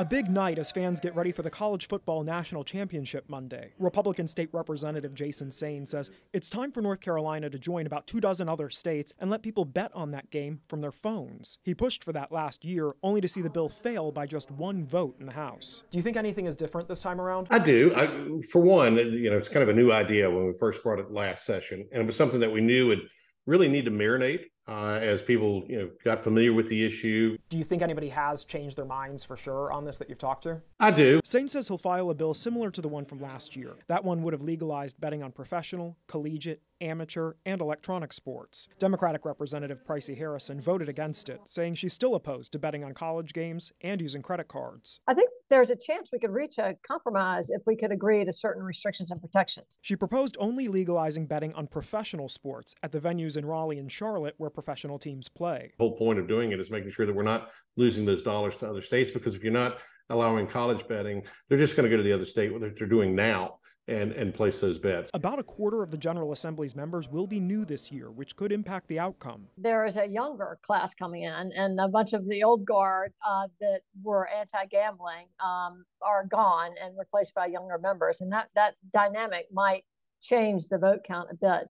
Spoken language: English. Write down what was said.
A big night as fans get ready for the College Football National Championship Monday. Republican State Representative Jason Saine says it's time for North Carolina to join about two dozen other states and let people bet on that game from their phones. He pushed for that last year, only to see the bill fail by just one vote in the House. Do you think anything is different this time around? I do. I, for one, you know, it's kind of a new idea when we first brought it last session, and it was something that we knew would really need to marinate uh, as people you know got familiar with the issue. Do you think anybody has changed their minds for sure on this that you've talked to? I do. Saine says he'll file a bill similar to the one from last year. That one would have legalized betting on professional, collegiate, amateur, and electronic sports. Democratic Representative Pricey Harrison voted against it, saying she's still opposed to betting on college games and using credit cards. I think there's a chance we could reach a compromise if we could agree to certain restrictions and protections. She proposed only legalizing betting on professional sports at the venues in Raleigh and Charlotte where professional teams play. The whole point of doing it is making sure that we're not losing those dollars to other states because if you're not allowing college betting, they're just going to go to the other state, what they're doing now and, and place those bets. About a quarter of the General Assembly's members will be new this year, which could impact the outcome. There is a younger class coming in, and a bunch of the old guard uh, that were anti-gambling um, are gone and replaced by younger members, and that that dynamic might change the vote count a bit.